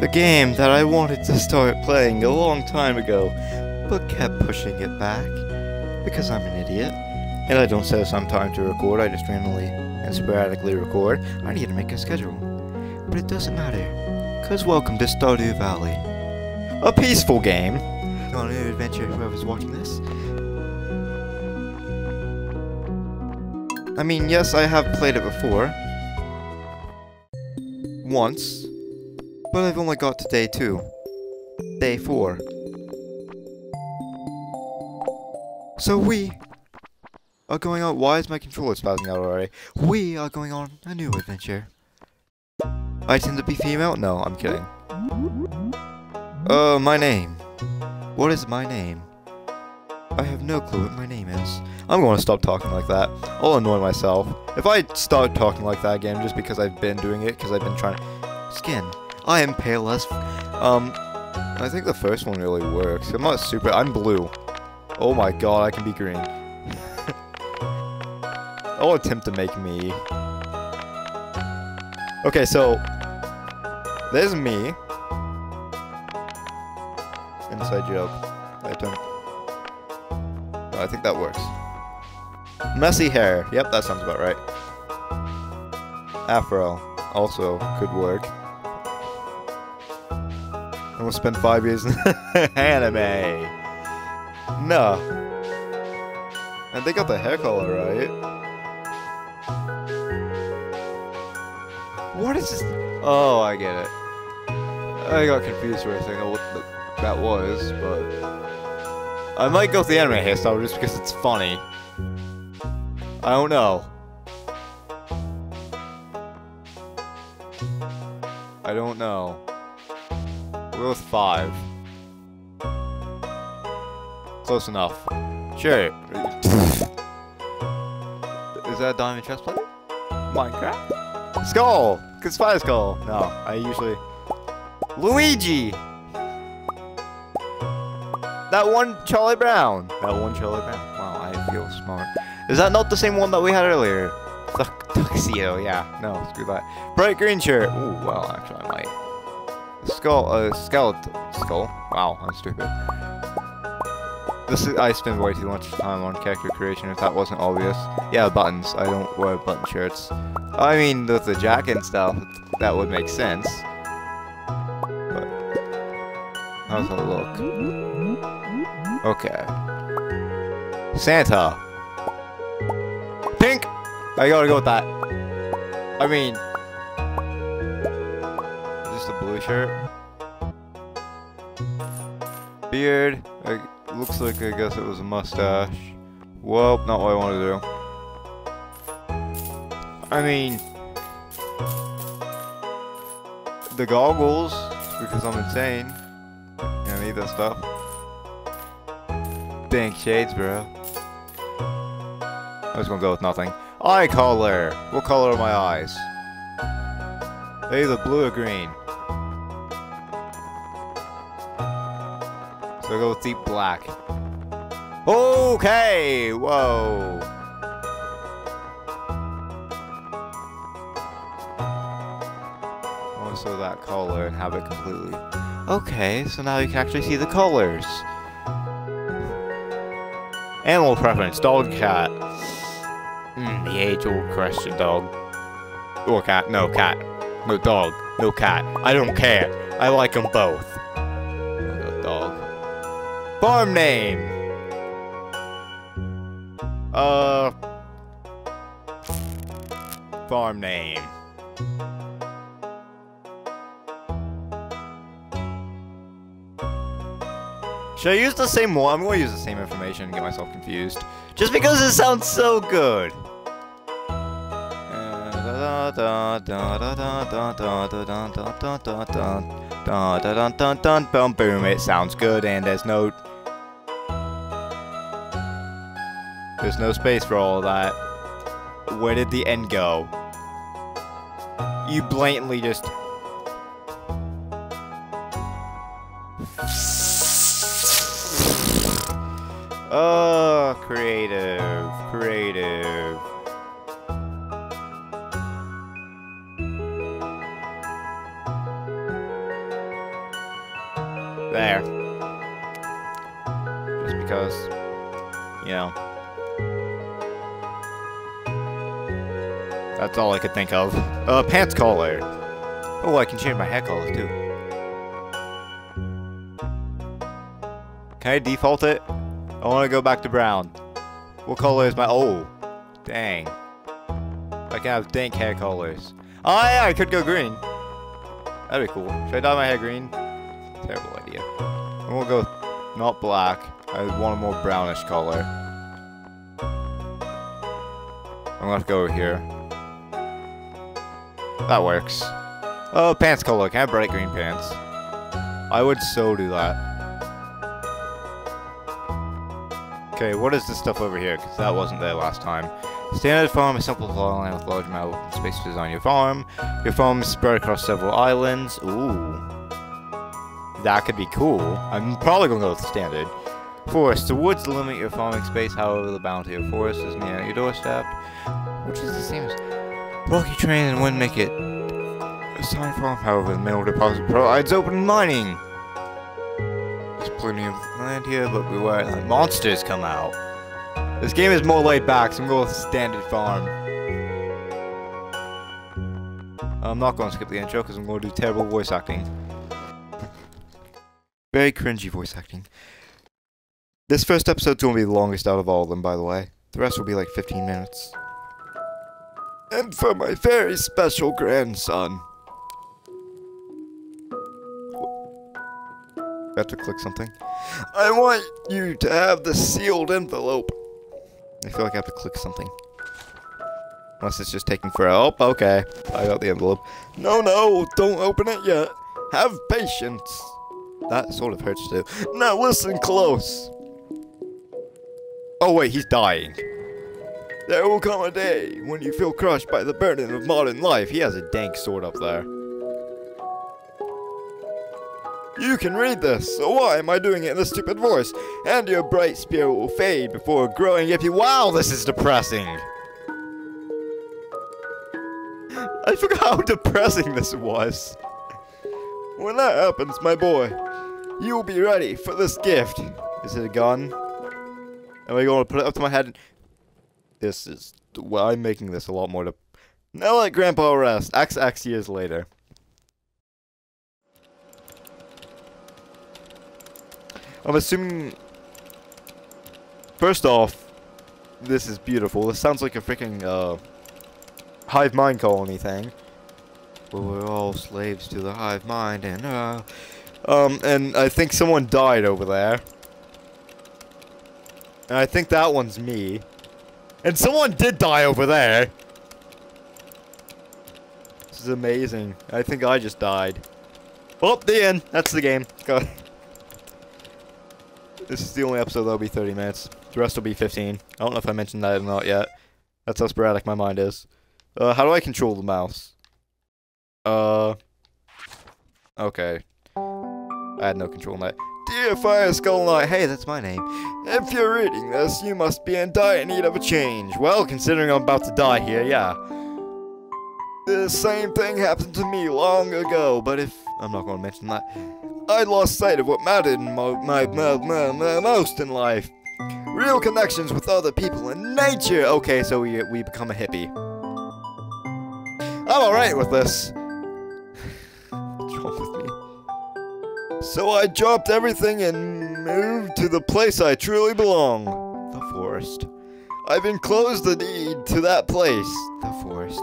The game that I wanted to start playing a long time ago, but kept pushing it back. Because I'm an idiot. And I don't set some time to record, I just randomly and sporadically record. I need to make a schedule. But it doesn't matter. Cause welcome to Stardew Valley. A peaceful game. On a new adventure, whoever's watching this. I mean, yes, I have played it before. Once. But I've only got to day two. Day four. So we are going on. Why is my controller spazzing out already? We are going on a new adventure. I tend to be female? No, I'm kidding. Uh, my name. What is my name? I have no clue what my name is. I'm going to stop talking like that. I'll annoy myself. If I start talking like that again just because I've been doing it, because I've been trying Skin. I am pale as... Um, I think the first one really works. I'm not super... I'm blue. Oh my god, I can be green. I'll attempt to make me. Okay, so... There's me. Inside joke. I don't... I think that works. Messy hair. Yep, that sounds about right. Afro. Also could work. And we'll spend five years in anime. No. And they got the hair color right. What is this? Oh, I get it. I got confused for a second what the, that was, but... I might go with the anime hairstyle just because it's funny. I don't know. I don't know. We're with five. Close enough. Sure. Is that a diamond chest plate? Minecraft? Skull! Cause fire skull! No, I usually... Luigi! That one Charlie Brown! That one Charlie Brown. Wow, I feel smart. Is that not the same one that we had earlier? Tuxedo, yeah. No, screw that. Bright green shirt. Ooh, well, actually, I might. Skull, uh, skeleton. Skull? Wow, I'm stupid. This is, I spend way too much time on character creation if that wasn't obvious. Yeah, buttons. I don't wear button shirts. I mean, with the jacket and stuff, that would make sense. But, how's that look? Okay. Santa. Pink! I gotta go with that. I mean... shirt. Beard. I, looks like I guess it was a mustache. Well, not what I want to do. I mean... The goggles, because I'm insane. I need that stuff. Dang shades, bro. I'm just gonna go with nothing. Eye color! What color are my eyes? Either blue or green. So go with deep black. Okay! Whoa! Also that color and have it completely... Okay, so now you can actually see the colors. Animal preference, dog, cat. Mm, the age-old question, dog. Or cat. No, cat. No, dog. No, cat. I don't care. I like them both. Farm name! Uh... Farm name. Should I use the same one? I'm going to use the same information and get myself confused. Just because it sounds so good. Boom, boom. It sounds good, and there's no... There's no space for all that. Where did the end go? You blatantly just... Oh, creative, creative. That's all I could think of. Uh, pants collar. Oh, I can change my hat color too. Can I default it? I want to go back to brown. What color is my... Oh, dang. I can have dank hair colors. Oh yeah, I could go green. That'd be cool. Should I dye my hair green? Terrible idea. And we'll go not black. I want a more brownish color. I'm gonna have to go over here. That works. Oh, pants color. Can I have bright green pants? I would so do that. Okay, what is this stuff over here? Because that wasn't there last time. Standard farm is simple farmland with large amount of space to design your farm. Your farm is spread across several islands. Ooh. That could be cool. I'm probably going to go with standard. Forest. The woods limit your farming space, however the bounty of forest is near your doorstep. Which is the same as... Rocky terrain and wind make it... A sign farm, however, the mineral deposit provides open mining. There's plenty of land here, but beware that monsters come out. This game is more laid back, so I'm going with standard farm. I'm not going to skip the intro because I'm going to do terrible voice acting. Very cringy voice acting. This first episode's going to be the longest out of all of them, by the way. The rest will be like 15 minutes. And for my very special grandson. I have to click something. I want you to have the sealed envelope. I feel like I have to click something. Unless it's just taking forever. Oh, okay. I got the envelope. No, no, don't open it yet. Have patience. That sort of hurts too. Now listen close. Oh wait, he's dying. There will come a day when you feel crushed by the burden of modern life. He has a dank sword up there. You can read this, so why am I doing it in a stupid voice? And your bright spirit will fade before growing if you- Wow, this is depressing! I forgot how depressing this was. When that happens, my boy, you will be ready for this gift. Is it a gun? Am I going to put it up to my head? This is... Well, I'm making this a lot more to... Now let Grandpa rest. XX years later. I'm assuming... First off, this is beautiful. This sounds like a freaking, uh... Hive mind colony thing. We're all slaves to the hive mind, and, uh... Um, and I think someone died over there. And I think that one's me. And someone did die over there! This is amazing. I think I just died. Oh, the end. That's the game. Go. This is the only episode that'll be 30 minutes. The rest will be 15. I don't know if I mentioned that or not yet. That's how sporadic my mind is. Uh, how do I control the mouse? Uh... Okay. I had no control on that. Dear Fire Skull Knight, hey, that's my name. If you're reading this, you must be in dire need of a change. Well, considering I'm about to die here, yeah. The same thing happened to me long ago, but if... I'm not going to mention that. I lost sight of what mattered my, my, my, my, most in life. Real connections with other people and nature. Okay, so we, we become a hippie. I'm alright with this. So I dropped everything and moved to the place I truly belong. The forest. I've enclosed the deed to that place. The forest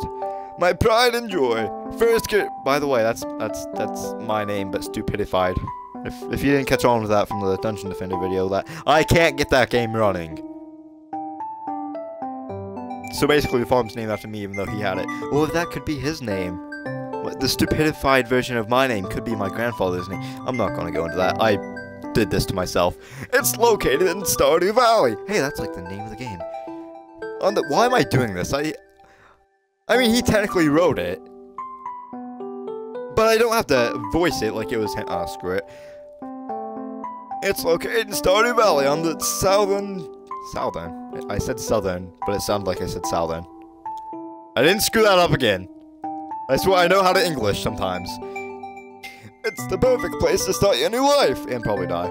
my pride and joy. First, by the way, that's that's that's my name, but stupidified. If if you didn't catch on with that from the Dungeon Defender video, that I can't get that game running. So basically, the farm's named after me, even though he had it. Well, that could be his name, the stupidified version of my name could be my grandfather's name. I'm not gonna go into that. I did this to myself. It's located in Stardew Valley. Hey, that's like the name of the game. On the, why am I doing this? I I mean, he technically wrote it. But I don't have to voice it like it was him. Oh, screw it. It's located in Stardew Valley on the southern... Southern? I said southern, but it sounded like I said southern. I didn't screw that up again. I swear I know how to English sometimes. It's the perfect place to start your new life, and probably die.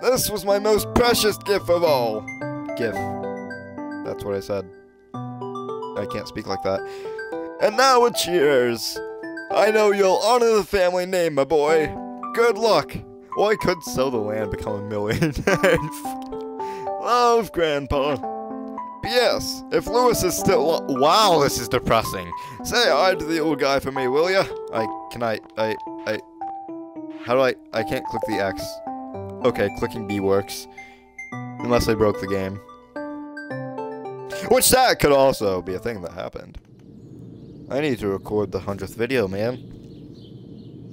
This was my most precious gift of all. Gift. That's what I said. I can't speak like that. And now a cheers. I know you'll honor the family name, my boy. Good luck. Well, I could sell the land, become a millionaire. Love, Grandpa. P.S. If Lewis is still wow, this is depressing. Say hi to the old guy for me, will ya? I can I I I. How do I? I can't click the X. Okay, clicking B works. Unless I broke the game. Which that could also be a thing that happened. I need to record the 100th video, man.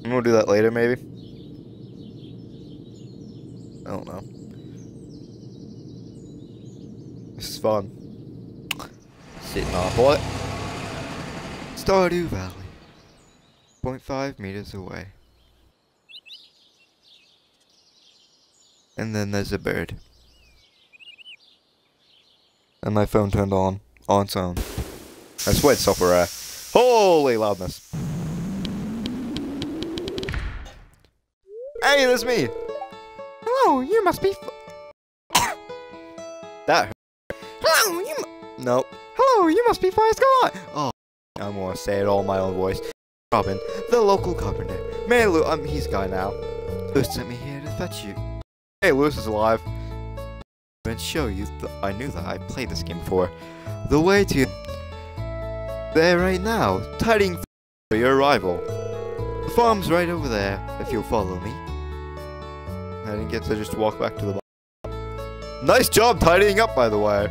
I'm gonna do that later, maybe. I don't know. This is fun. Sitting on what? Stardew Valley. 0.5 meters away. And then there's a bird. And my phone turned on. On its own. I swear it's super rare. Holy loudness. Hey, that's me! Hello, you must be That hurt. Hello, you Nope. Hello, you must be Forrest Gump! Oh, I'm gonna say it all in my own voice. Robin, the local carpenter. May Lou, um, he's gone now. Lewis sent me here to fetch you. Hey, Lewis is alive. And show you I knew that I played this game before. The way to there right now, tidying for your arrival. The farm's right over there, if you'll follow me. I didn't get to just walk back to the Nice job tidying up, by the way.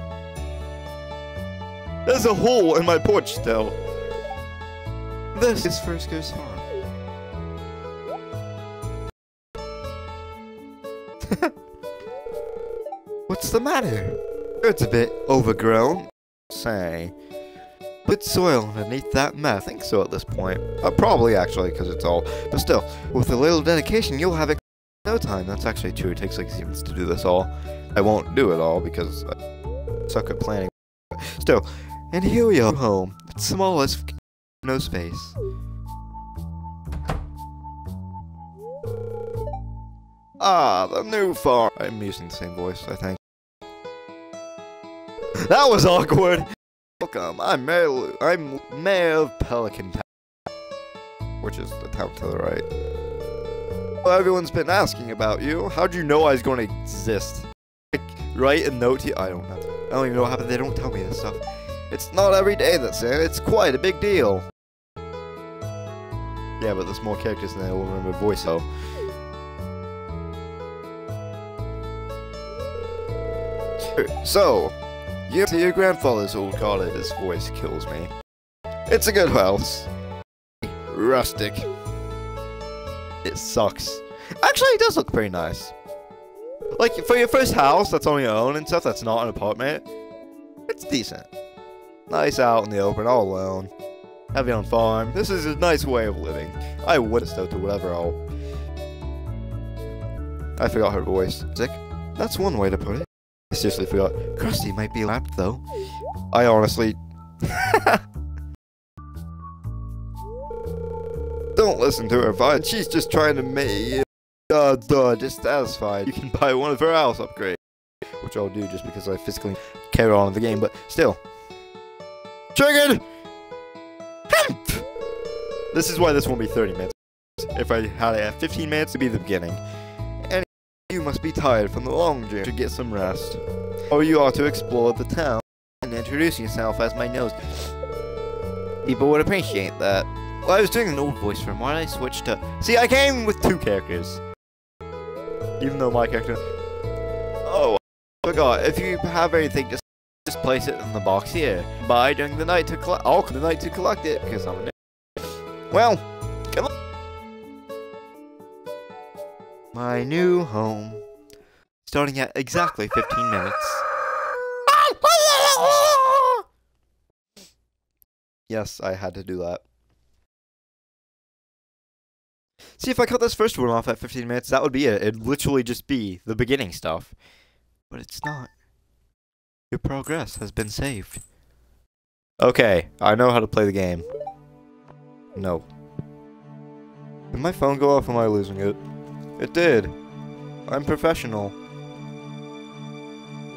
There's a hole in my porch still. This is Frisco's farm. What's the matter? It's a bit overgrown. Say, put soil underneath that mess. I think so at this point. Uh, probably actually, because it's all. But still, with a little dedication, you'll have it no time. That's actually true. It takes like seconds to do this all. I won't do it all because I suck at planning. Still, and here we are home. It's small as no space. Ah, the new farm. I'm using the same voice, I think. That was awkward. Welcome. I'm Mayor. I'm Mayor of Pelican Town, which is the town to the right. Well, everyone's been asking about you. How'd you know I was going to exist? Like, write a note to you. I don't know. I don't even know how they don't tell me this stuff. It's not every day that's there. It's quite a big deal. Yeah, but there's more characters than I will remember voice. So. So, you to your grandfather's old cottage. This voice kills me. It's a good house. Rustic. It sucks. Actually, it does look pretty nice. Like, for your first house that's on your own and stuff, that's not an apartment, it's decent. Nice out in the open, all alone. Have your own farm. This is a nice way of living. I would still do whatever I'll... I forgot her voice. Sick? That's one way to put it. I seriously forgot. Krusty might be lapped, though. I honestly... Don't listen to her, fine. She's just trying to make you uh, duh, dissatisfied. You can buy one of her house upgrades, Which I'll do just because I physically carry on with the game, but still. Triggered! This is why this won't be 30 minutes. If I had it at 15 minutes, it'd be the beginning. And you must be tired from the long journey to get some rest. Or you ought to explore the town and introduce yourself as my nose. People would appreciate that. Well, I was doing an old voice from why did I switch to... See, I came with two characters. Even though my character... Oh, I forgot. If you have anything, just just place it in the box here. Buy during the night to collect. Oh, the night to collect it because I'm a. Well, come on. My new home, starting at exactly 15 minutes. Yes, I had to do that. See, if I cut this first one off at 15 minutes, that would be it. It'd literally just be the beginning stuff. But it's not. Your progress has been saved. Okay, I know how to play the game. No. Did my phone go off? Am I losing it? It did. I'm professional.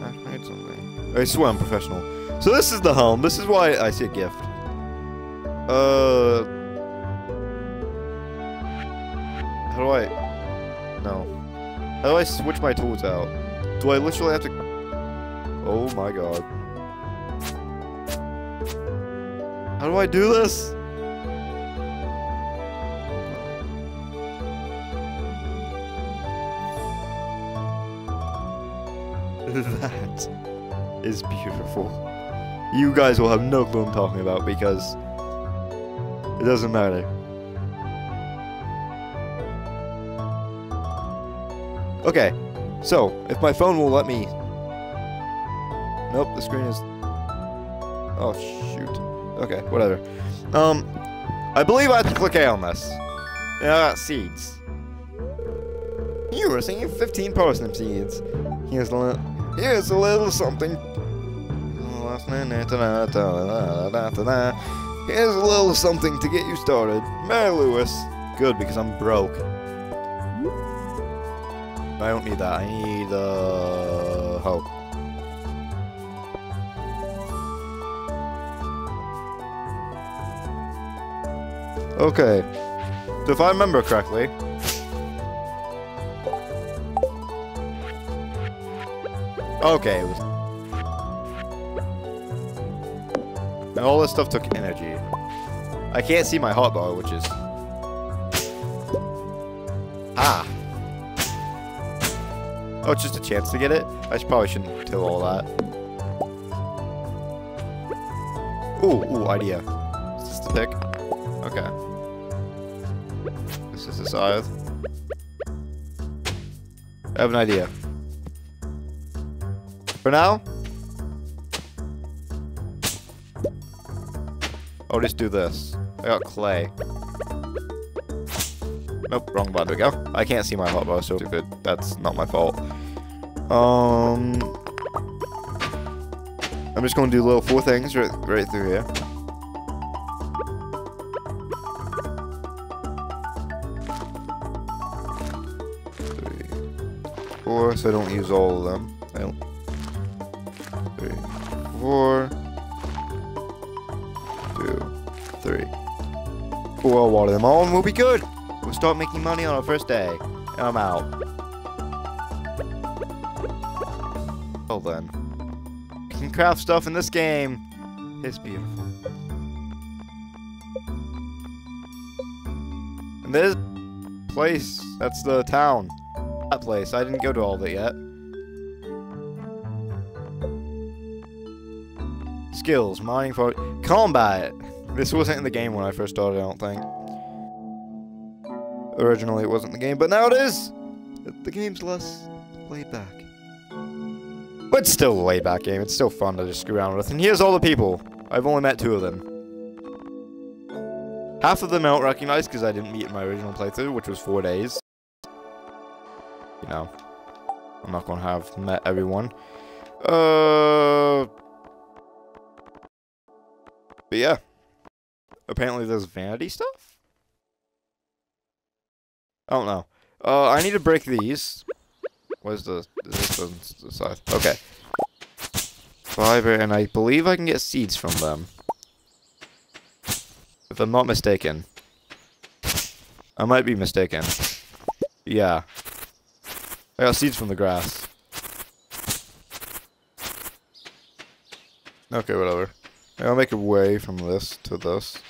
I made something. I swear I'm professional. So this is the home. This is why I see a gift. Uh. How do I? No. How do I switch my tools out? Do I literally have to? Oh my god. How do I do this? that is beautiful. You guys will have no I'm talking about because it doesn't matter. Okay, so if my phone will let me. Nope, the screen is. Oh shoot. Okay, whatever. Um, I believe I have to click A on this. Yeah, I seeds. You were singing 15 parsnip seeds. Here's a little, here's a little something. Here's a little something to get you started. Mayor Lewis. Good, because I'm broke. I don't need that. I need, uh, hope. Okay. So if I remember correctly... Okay, was... And all this stuff took energy. I can't see my hotbar, which is... Ah! Oh, it's just a chance to get it? I probably shouldn't till all that. Ooh, ooh, idea. Okay. This is the scythe. I have an idea. For now, I'll just do this. I got clay. Nope, wrong button. There we go. I can't see my hotbar, so stupid. That's not my fault. Um, I'm just going to do little four things right, right through here. I don't use all of them. I don't. Three, four, two, three. I'll water them all and we'll be good. We'll start making money on our first day. And I'm out. Well then. You can craft stuff in this game. It's beautiful. And this place, that's the town. That place. I didn't go to all of it yet. Skills, mining for combat. This wasn't in the game when I first started, I don't think. Originally it wasn't the game, but now it is! The game's less laid back. But it's still a laid back game. It's still fun to just screw around with. And here's all the people. I've only met two of them. Half of them I don't recognize because I didn't meet in my original playthrough, which was four days. You know, I'm not to have met everyone. Uh, but yeah. Apparently there's vanity stuff? I don't know. Uh, I need to break these. Where's the, this one's the side? Okay. Fiber, and I believe I can get seeds from them. If I'm not mistaken. I might be mistaken. Yeah. I got seeds from the grass. Okay, whatever. I'll make a way from this to this.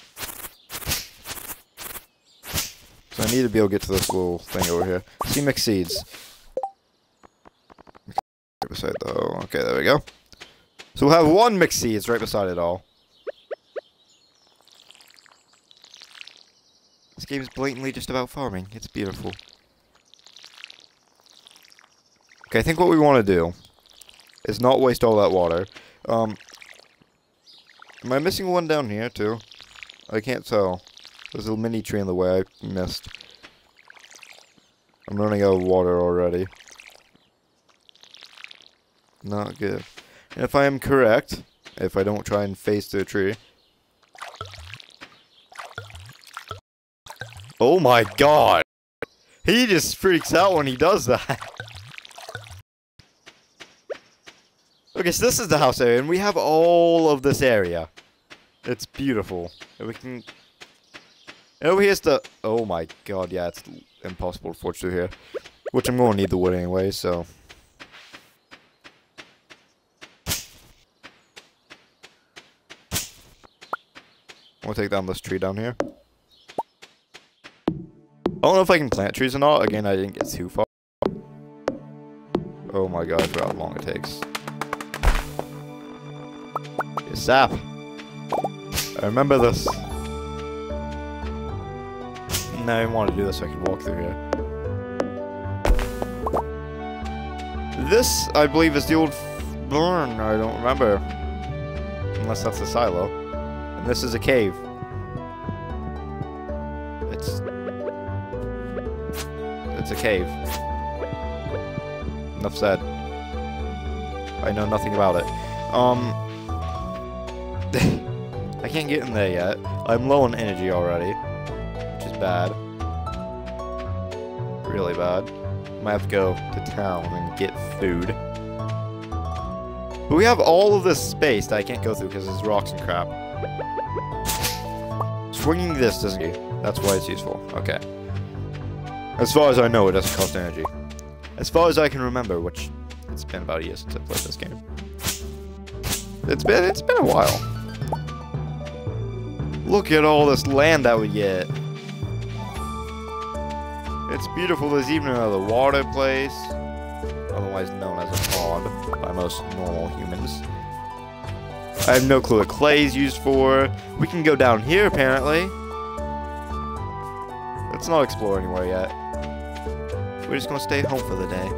So I need to be able to get to this little thing over here. See mixed seeds. Right beside though. Okay, there we go. So we'll have one mixed seeds right beside it all. This game is blatantly just about farming. It's beautiful. Okay, I think what we want to do is not waste all that water. Um, am I missing one down here too? I can't tell. There's a little mini tree in the way I missed. I'm running out of water already. Not good. And if I am correct, if I don't try and face the tree. Oh my god! He just freaks out when he does that. Okay, so this is the house area, and we have all of this area. It's beautiful. And we can... And over here's the... Oh my god, yeah, it's impossible to forge through here. Which I'm going to need the wood anyway, so... Gonna take down this tree down here. I don't know if I can plant trees or not. Again, I didn't get too far. Oh my god, forgot how long it takes. Sap. I remember this. No, I didn't want to do this so I could walk through here. This, I believe, is the old barn. I don't remember. Unless that's a silo. And this is a cave. It's... It's a cave. Enough said. I know nothing about it. Um... I can't get in there yet. I'm low on energy already. Which is bad. Really bad. Might have to go to town and get food. But we have all of this space that I can't go through because there's rocks and crap. Swinging this doesn't? That's why it's useful. Okay. As far as I know, it doesn't cost energy. As far as I can remember, which it's been about a year since I played this game. It's been it's been a while. Look at all this land that we get. It's beautiful. There's even another water place, otherwise known as a pond by most normal humans. I have no clue what clay is used for. We can go down here, apparently. Let's not explore anywhere yet. We're just gonna stay home for the day.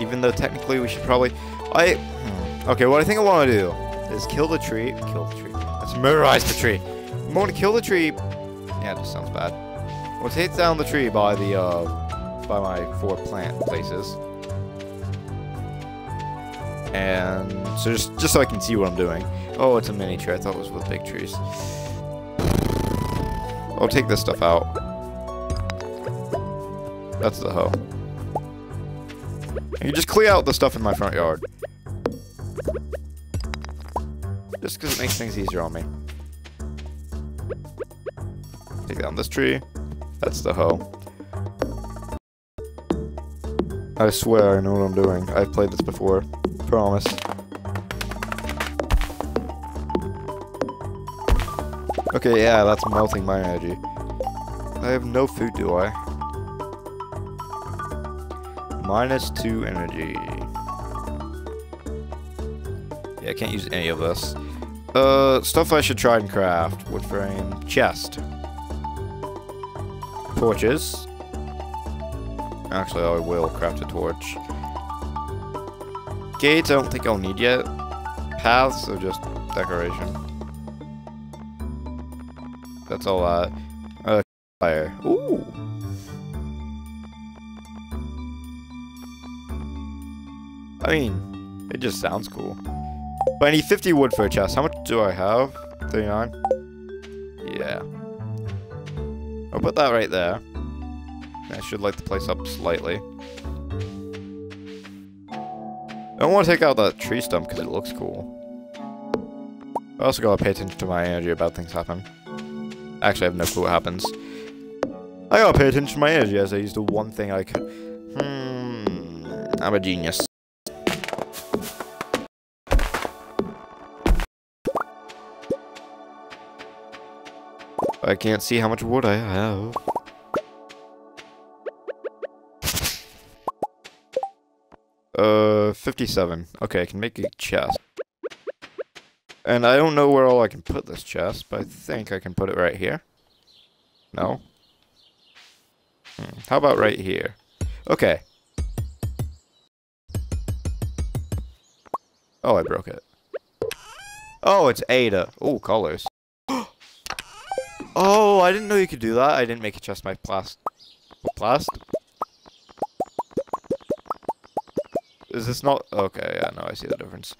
Even though technically we should probably... I... Hmm. Okay, what I think I want to do is kill the tree. Kill the tree. Murderize the tree. I'm going to kill the tree. Yeah, just sounds bad. We'll take down the tree by the, uh... By my four plant places. And so just just so I can see what I'm doing. Oh, it's a mini tree. I thought it was with big trees. I'll take this stuff out. That's the hoe. You just clear out the stuff in my front yard. Just because it makes things easier on me. Take down this tree. That's the hoe. I swear I know what I'm doing. I've played this before. Promise. Okay, yeah, that's melting my energy. I have no food, do I? Minus two energy. Yeah, I can't use any of this. Uh, stuff I should try and craft. Wood frame. Chest. Torches. Actually, I will craft a torch. Gates, I don't think I'll need yet. Paths are just decoration. That's all that. Uh, fire. Ooh. I mean, it just sounds cool. But I need 50 wood for a chest. How much do I have? 39? Yeah. I'll put that right there. I should light the place up slightly. I don't want to take out that tree stump because it looks cool. I also gotta pay attention to my energy about things happen. Actually, I have no clue what happens. I gotta pay attention to my energy as I use the one thing I could. Hmm. I'm a genius. I can't see how much wood I have. Uh, 57. Okay, I can make a chest. And I don't know where all I can put this chest, but I think I can put it right here. No? Hmm. How about right here? Okay. Oh, I broke it. Oh, it's Ada. Oh, colors. Oh, I didn't know you could do that. I didn't make a chest by plast. Plast? Is this not... Okay, yeah, no, I see the difference.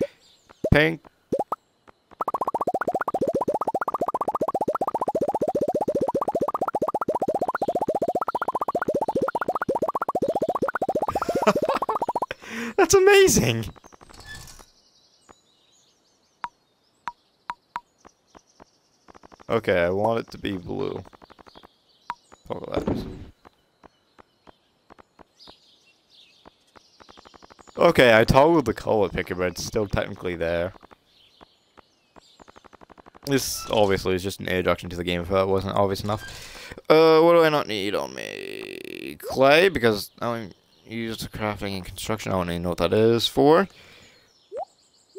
Pink. That's amazing! Okay, I want it to be blue. Okay, I toggled the color picker, but it's still technically there. This obviously is just an introduction to the game if that wasn't obvious enough. Uh, what do I not need on me? Clay, because I don't use crafting and construction. I don't even know what that is for.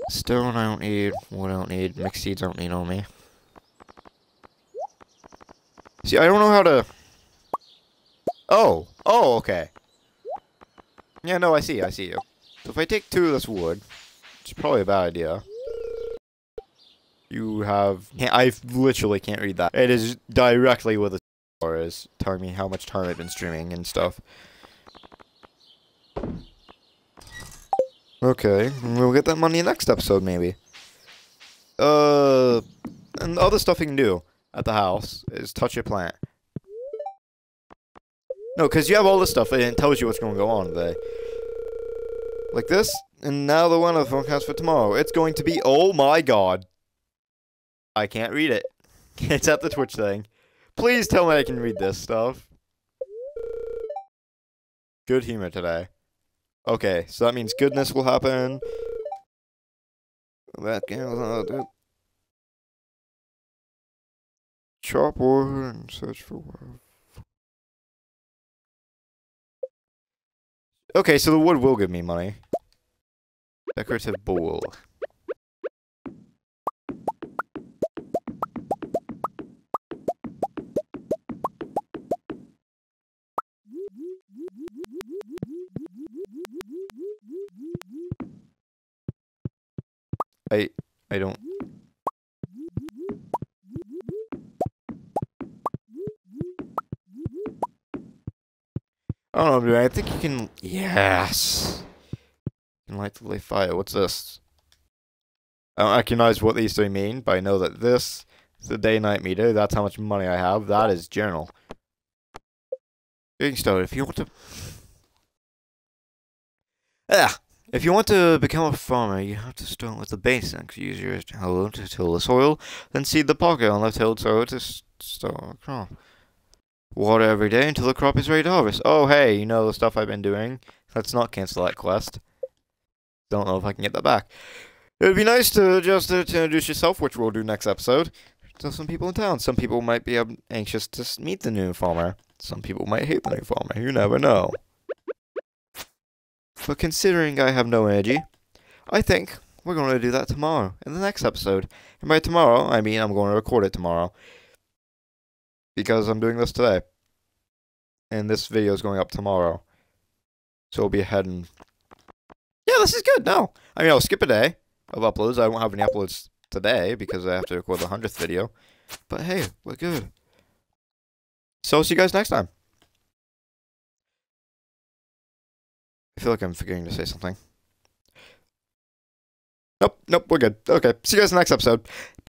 Stone I don't need. Wood I don't need. Mixed seeds I don't need on me. See, I don't know how to... Oh! Oh, okay. Yeah, no, I see, I see you. So if I take two of this wood, which is probably a bad idea. You have... I literally can't read that. It is directly with the or is telling me how much time I've been streaming and stuff. Okay, we'll get that money next episode, maybe. Uh, and the other stuff you can do at the house is touch your plant. No, because you have all this stuff and it tells you what's going to go on today. Like this, and now the weather forecast for tomorrow. It's going to be, oh my god. I can't read it. It's at the Twitch thing. Please tell me I can read this stuff. Good humor today. Okay, so that means goodness will happen. That can chop wood and search for wood. Okay, so the wood will give me money. Decorative bowl. I I don't I don't know, dude. I think you can. Yes. You can light the fire. What's this? I don't recognize what these three mean, but I know that this is the day-night meter. That's how much money I have. That is journal. Getting started. If you want to. Ah, if you want to become a farmer, you have to start with the basics. Use your hoe to till the soil, then seed the pocket on the tilled soil to start a crop. Water every day until the crop is ready to harvest. Oh, hey, you know the stuff I've been doing. Let's not cancel that quest. Don't know if I can get that back. It would be nice to just uh, to introduce yourself, which we'll do next episode, to some people in town. Some people might be um, anxious to meet the new farmer. Some people might hate the new farmer. You never know. But considering I have no energy, I think we're going to do that tomorrow, in the next episode. And by tomorrow, I mean I'm going to record it tomorrow because I'm doing this today. And this video is going up tomorrow. So we'll be ahead and... Yeah, this is good. No. I mean, I'll skip a day of uploads. I won't have any uploads today because I have to record the 100th video. But hey, we're good. So I'll see you guys next time. I feel like I'm forgetting to say something. Nope, nope, we're good. Okay, see you guys next episode.